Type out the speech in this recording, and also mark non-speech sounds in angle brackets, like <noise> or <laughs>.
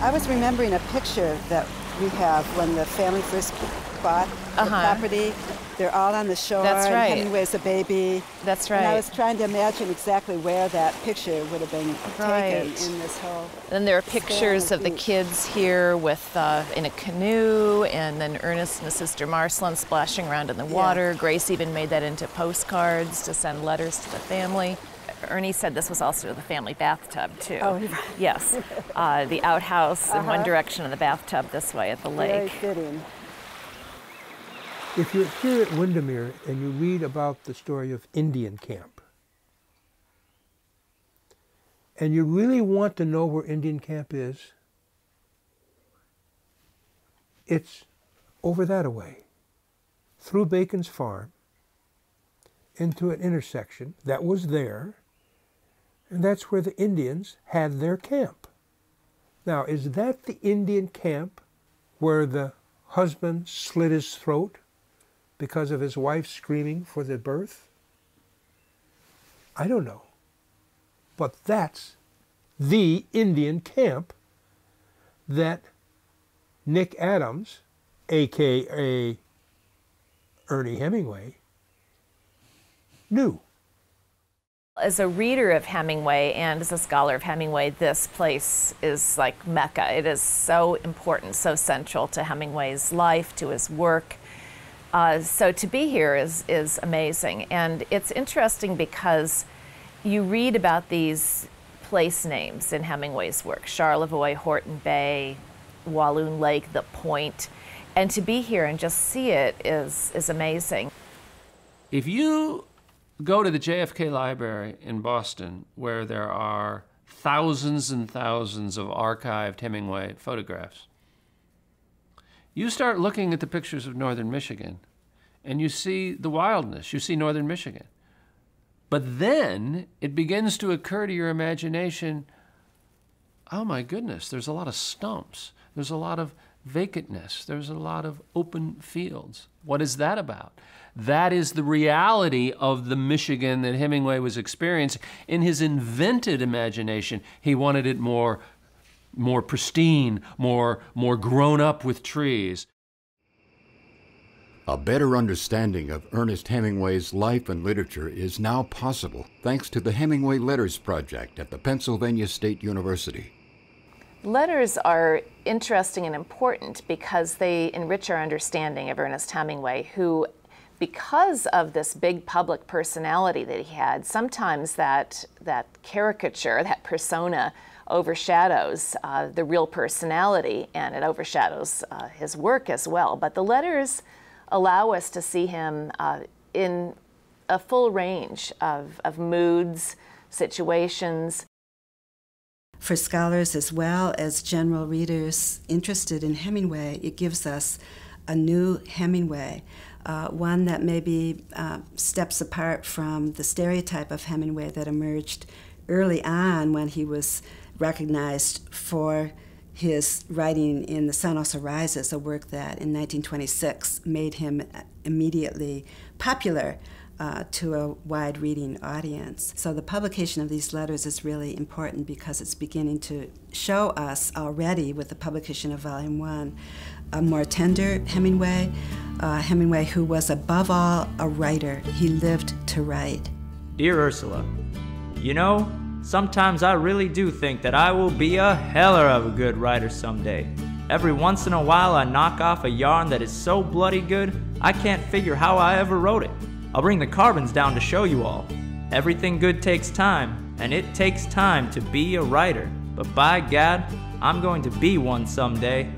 I was remembering a picture that we have when the family first bought the Uh-huh. property. They're all on the shore. That's right. Hemingway's a baby. That's And I was trying to imagine exactly where that picture would have been Right. taken in this whole. Then there are pictures of the kids here with uh, in a canoe, and then Ernest and his sister Marceline splashing around in the water. Grace even made that into postcards to send letters to the family. Ernie said this was also the family bathtub too. Oh, right. <laughs> yes, uh, the outhouse in one Uh-huh. direction and the bathtub this way at the Very lake. fitting. If you're here at Windermere and you read about the story of Indian Camp, and you really want to know where Indian Camp is, it's over that away, through Bacon's farm, into an intersection that was there, and that's where the Indians had their camp. Now, is that the Indian camp where the husband slit his throat because of his wife screaming for the birth? I don't know. But that's the Indian camp that Nick Adams, aka Ernie Hemingway, knew. As a reader of Hemingway and as a scholar of Hemingway, this place is like Mecca. It is so important, so central to Hemingway's life, to his work. Uh, so to be here is, is amazing. And it's interesting because you read about these place names in Hemingway's work Charlevoix, Horton Bay, Walloon Lake, The Point. And to be here and just see it is, is amazing. If you go to the JFK Library in Boston, where there are thousands and thousands of archived Hemingway photographs, you start looking at the pictures of northern Michigan and you see the wildness, you see northern Michigan. But then it begins to occur to your imagination oh my goodness, there's a lot of stumps, there's a lot of vacantness, there's a lot of open fields. What is that about? That is the reality of the Michigan that Hemingway was experiencing. In his invented imagination, he wanted it more, more pristine, more, more grown up with trees. A better understanding of Ernest Hemingway's life and literature is now possible thanks to the Hemingway Letters Project at the Pennsylvania State University. Letters are interesting and important because they enrich our understanding of Ernest Hemingway, who, because of this big public personality that he had, sometimes that, that caricature, that persona, overshadows uh, the real personality and it overshadows uh, his work as well. But the letters allow us to see him uh, in a full range of, of moods, situations, For scholars as well as general readers interested in Hemingway, it gives us a new Hemingway, uh, one that maybe uh, steps apart from the stereotype of Hemingway that emerged early on when he was recognized for his writing in The Sun Also Rises, a work that in 1926 made him immediately popular uh, to a wide reading audience. So the publication of these letters is really important because it's beginning to show us already with the publication of Volume 1 a more tender Hemingway, uh, Hemingway who was above all a writer. He lived to write. Dear Ursula, you know, sometimes I really do think that I will be a heller of a good writer someday. Every once in a while, I knock off a yarn that is so bloody good, I can't figure how I ever wrote it. I'll bring the carbons down to show you all. Everything good takes time, and it takes time to be a writer. But by gad, I'm going to be one someday.